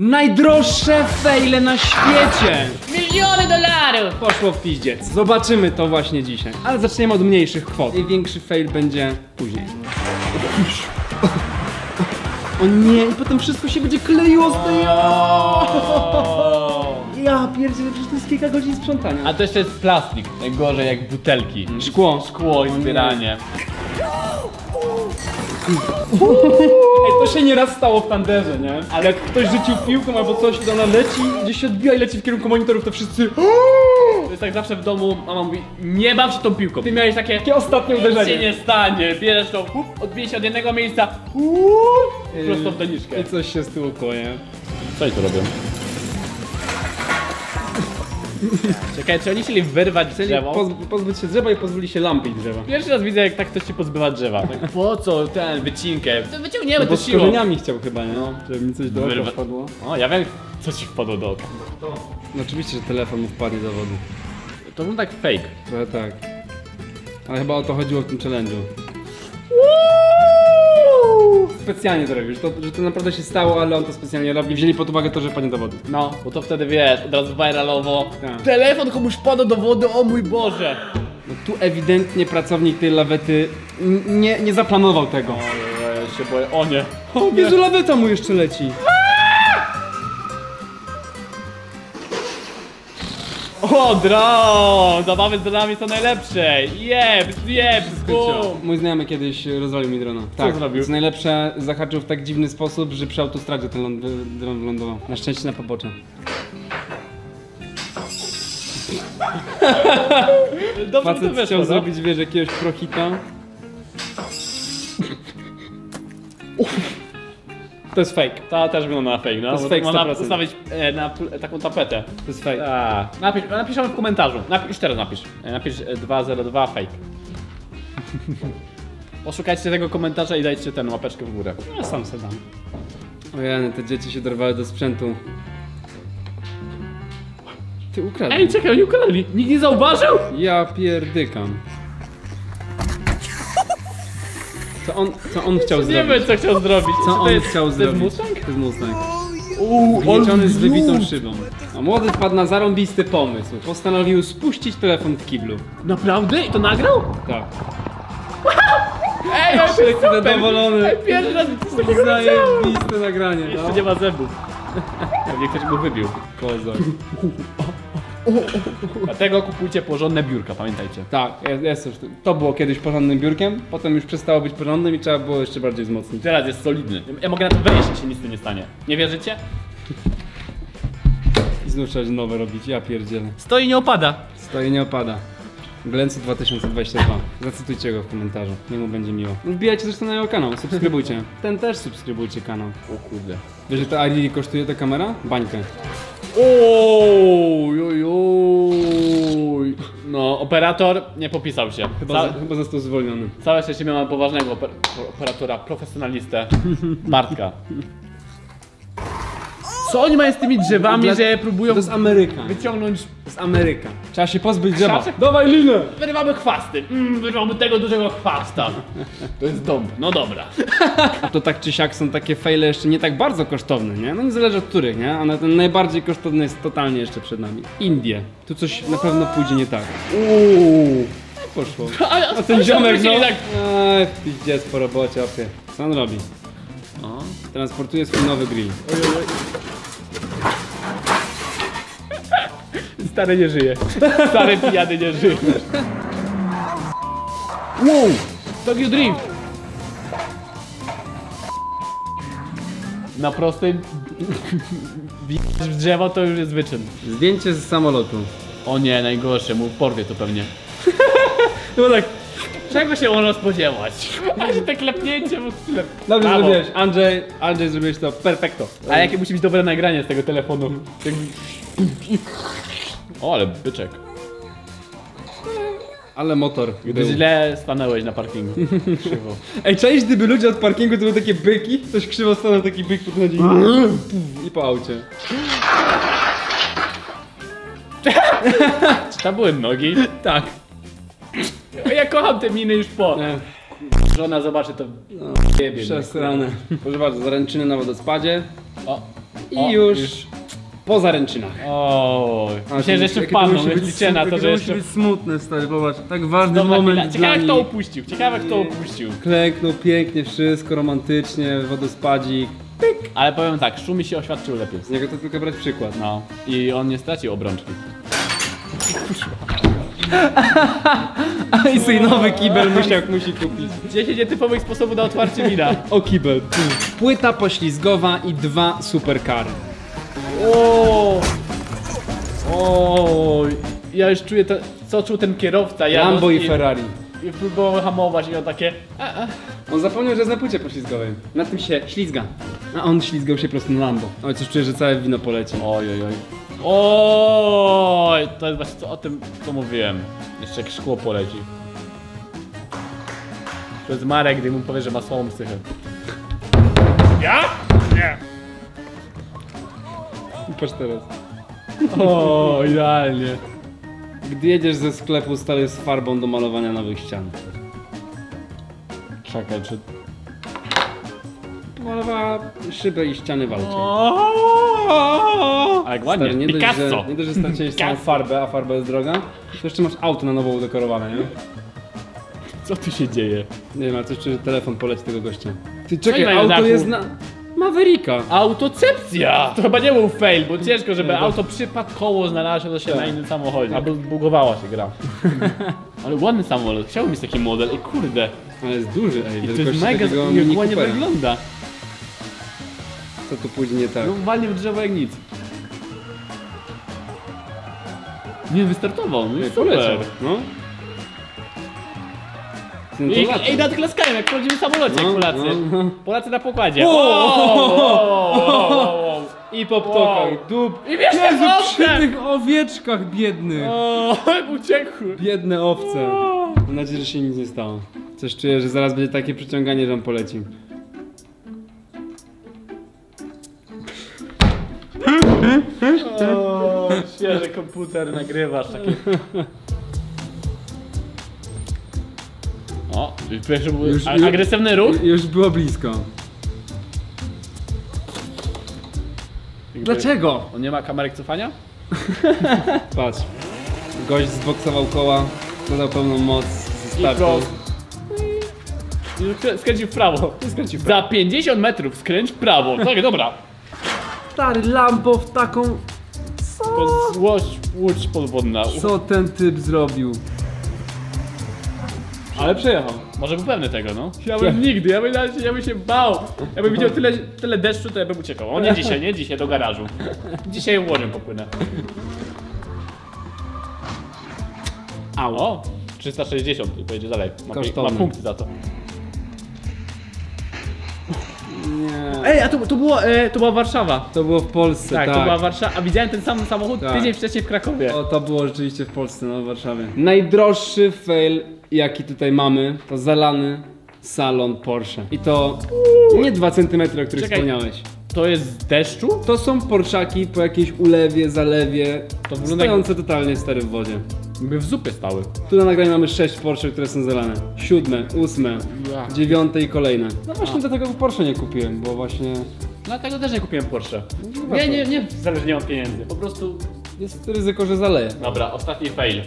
Najdroższe fejle na świecie! Miliony dolarów! Poszło w piździec. Zobaczymy to właśnie dzisiaj. Ale zaczniemy od mniejszych kwot. Największy fail będzie później. O nie, i potem wszystko się będzie kleiło z tej... Ja pierdzielę, przecież to jest kilka godzin sprzątania. A to jeszcze jest plastik, najgorzej jak butelki. Szkło. Szkło i zbieranie. Ej, to się nieraz stało w Tanderze, nie? Ale jak ktoś rzucił piłką albo coś i ona leci, gdzieś się odbija i leci w kierunku monitorów, to wszyscy... To jest tak zawsze w domu, mama mówi, nie baw się tą piłką. Ty miałeś takie, Jakie ostatnie nic się uderzenie. nie stanie, bierzesz to, hup, odbije się od jednego miejsca, hup, prosto w doniczkę. I coś się z tyłu kłuje. Co oni tu robią? Czekaj, czy oni chcieli wyrwać Chcieli drzewo? poz pozbyć się drzewa i pozwoli się lampy i drzewa. Pierwszy raz widzę, jak tak ktoś ci pozbywa drzewa. Tak, po co ten wycinkę? To wyciągniemy No to bo z siłą. korzeniami chciał chyba, nie? No, żeby mi coś do oka Wyrwa- wpadło. O, ja wiem, co ci wpadło do oka. No oczywiście, że telefon mu wpadnie do wody. To był tak fake. Trochę tak. Ale chyba o to chodziło w tym challenge'u. Specjalnie to robisz, to, że to naprawdę się stało, ale on to specjalnie robi. Wzięli pod uwagę to, że padnie do wody. No, bo to wtedy wiesz, od razu viralowo. Tak. Telefon komuś wpadł do wody, o mój Boże! No tu ewidentnie pracownik tej lawety n- nie, nie zaplanował tego. O, ja się boję, o nie. O, Jezu, laweta mu jeszcze leci. O, dron! Zabawy z dronami są najlepsze! Jeb, jeb, bum! Mój znajomy kiedyś rozwalił mi drona. Tak, zrobił? Co najlepsze, zahaczył w tak dziwny sposób, że przy autostradzie ten ląd, dron wylądował. Na szczęście na pobocze. Dobrze mi to Facet wyszło, chciał no. zrobić, wiesz, jakiegoś prohita. To jest fake. Ta też wygląda na fake, no. To jest fake Można 100%. postawić e, na pl- taką tapetę. To jest fake. A, napisz, napiszemy w komentarzu. Napisz teraz napisz. E, Napisz e, 202 fake. Poszukajcie tego komentarza i dajcie ten łapeczkę w górę. Ja sam se dam. Ojej, te dzieci się dorwały do sprzętu. Ty ukradłeś. Ej, czekaj, oni ukradli. Nikt nie zauważył? Ja pierdykam. Co on, co on chciał Nie zrobić? wiem, co chciał zrobić. Co to on jest, chciał to zrobić? jest Mustang? To jest Mustang. Z wybitą szybą. A młody wpadł na zarąbisty pomysł. Postanowił spuścić telefon w kiblu. Naprawdę? I to nagrał? Tak. Ej, ja Wszyscy jestem zadowolony. Ej, pierwszy raz coś takiego widziałem. Zajebiste nagranie. Jeszcze No. nie ma zębów. Pewnie ktoś mu wybił. Kozak. Dlatego kupujcie porządne biurka, pamiętajcie. Tak, jest, jest już. To było kiedyś porządnym biurkiem, potem już przestało być porządnym i trzeba było jeszcze bardziej wzmocnić. Teraz jest solidny. Ja mogę na to wejść, i się nic tym nie stanie. Nie wierzycie? I znów trzeba nowe robić, ja pierdzielę. Stoi nie opada. Stoi nie opada. Glencu 2022. Zacytujcie go w komentarzu, niemu będzie miło. Wbijajcie zresztą na jego kanał, subskrybujcie. Ten też subskrybujcie kanał. O kurde. Wiesz, że ta Arili kosztuje ta kamera? Bańkę. Oj, oj, oj. No, operator nie popisał się. Chyba, Ca za, chyba został zwolniony. całe szczęście miałem poważnego oper operatora, profesjonalistę, Bartka. Co oni mają z tymi drzewami, Dla- że próbują To jest Ameryka. wyciągnąć... To jest Ameryka. Trzeba się pozbyć drzewa. Krzaczek? Dawaj linę! Wyrywamy chwasty. Mm, wyrywamy tego dużego chwasta. To jest dom. No dobra. A to tak czy siak są takie fejle jeszcze nie tak bardzo kosztowne, nie? No nie zależy od których, nie? Ale ten najbardziej kosztowny jest totalnie jeszcze przed nami. Indie. Tu coś na pewno pójdzie nie tak. Uuu. Poszło. A, A ten ziomek, no. Tak... Ej, piździec po robocie, opie. Co on robi? O. Transportuje swój nowy grill. Stary nie żyje. Stary pijany nie żyje. Wow! Tokyo Drift. Na prostym w drzewo to już jest wyczyn. Zdjęcie z samolotu. O nie, najgorsze, mu porwie to pewnie. No tak, czego się można spodziewać? A się te klepnięcie w tyle. Dobrze Brawo. zrobiłeś, Andrzej, Andrzej zrobiłeś to perfekto. A jakie musi być dobre nagranie z tego telefonu? Tak- O, ale byczek. Ale motor. Gdy był. źle stanąłeś na parkingu. Krzywo. Ej, cześć, gdyby ludzie od parkingu to były takie byki, ktoś krzywo stanął, taki byk podchodzi i po aucie. Czy tam były nogi? Tak. Ja kocham te miny już po. Nie, Żona zobaczy to. Mnie. przesrane. Proszę bardzo, zaręczyny na wodospadzie. O, I O, już. Po zaręczynach. O, myślę, że jeszcze to wpadną, musi być liczę na to, że musi jeszcze... być smutne, stary, popatrz. Tak ważny Dobra moment chwila. dla Ciekawe kto nich. upuścił, ciekawe kto upuścił. Klęknął pięknie, wszystko romantycznie, wodospadzik. Ale powiem tak, Szumi się oświadczył lepiej. Z niego to tylko brać przykład. No. I on nie stracił obrączki. I sobie nowy kibel musiał, musi kupić. 10 nietypowych sposobów na otwarcie wina. O kibel. Płyta poślizgowa i dwa superkary. O! O! Ja już czuję to, co czuł ten kierowca. Lambo i Ferrari. I próbował hamować i on takie... A, a. On zapomniał, że jest na płycie poślizgowej. Na tym się ślizga. A on ślizgał się prosto na Lambo. Oj, coś czuję, że całe wino poleci. Oj, oj, oj. Oj, to jest właśnie to, o tym, co mówiłem. Jeszcze jak szkło poleci. To jest Marek, gdy mu powie, że ma słabą psychę. Ja? Nie. Patrz teraz. O, idealnie. Gdy jedziesz ze sklepu stary z farbą do malowania nowych ścian. Czekaj, czy... Malowała szybę i ściany w aucie. Ale jak ładnie, Stary, nie dość, Picasso. że, nie dość, że straciłeś całą Picasso. farbę, a farba jest droga, to jeszcze masz auto na nowo udekorowane, nie? Co tu się dzieje? Nie wiem, ale coś czuję, że telefon poleci tego gościa. Ty czekaj, auto dachu? jest na... Mavericka. Autocepcja! To chyba nie był fail, bo ciężko, żeby auto przypadkowo znalazło się Tak. na innym samochodzie. Albo zbugowała się gra. Ale ładny samolot, chciałbym mieć taki model i kurde. Ale jest duży, ej, I to jest mega, jak ładnie wygląda. Co tu pójdzie nie tak? No walnie w drzewo jak nic. Nie, wystartował, no i super. poleciał, no. To I, lata. ej, nadklaskają jak w prawdziwym samolocie, No, jak Polacy. no, no. Polacy na pokładzie. Wow! Wow, wow, wow, wow. I po ptokach, Wow. dup. I wiesz, Jezu, przy owce! tych owieczkach biednych. O, uciekły. Biedne owce. Mam nadzieję, że się nic nie stało. Coś czuję, że zaraz będzie takie przyciąganie, że on poleci. O, świeży komputer nagrywasz taki. Pierwszy był Już- już- agresywny ruch. Już było blisko. Dlaczego? On nie ma kamerek cofania? Patrz. Gość zboksował koła, dodał pełną moc ze startu. I skręcił w prawo. W Za 50 metrów skręć w prawo. Tak, dobra. Stary Lambo w taką... To jest łódź, łódź podwodna. Co ten typ zrobił? Ale przejechał. Może był pewny tego, no. Ja bym nigdy, ja bym, nawet- ja bym się bał. Ja bym widział tyle, tyle deszczu, to ja bym uciekał. O nie dzisiaj, nie dzisiaj, do garażu. Dzisiaj łodzią popłynę. Au. O, 360 i pojedzie dalej. Ma, ma punkty za to. Nie. Ej, a to, to, było, e, to była Warszawa. To było w Polsce, Tak, tak. to była Warszawa. A widziałem ten sam samochód Tak. tydzień wcześniej w Krakowie. O, to było rzeczywiście w Polsce, no w Warszawie. Najdroższy fail, jaki tutaj mamy, to zalany salon Porsche. I to nie 2 cm, o których Czekaj. wspomniałeś. To jest z deszczu? To są Porszaki po jakiejś ulewie, zalewie, To wygląda jak- stojące totalnie stary w wodzie. Jakby w zupie stały. Tu na nagraniu mamy 6 Porsche, które są zalane. Siódme, ósme, dziewiąte i kolejne. No właśnie dlatego Porsche nie kupiłem, bo właśnie Dlatego też nie kupiłem Porsche. No Nie, nie, nie, zależy, nie mam pieniędzy. Po prostu... jest ryzyko, że zaleje. Dobra, ostatni fail.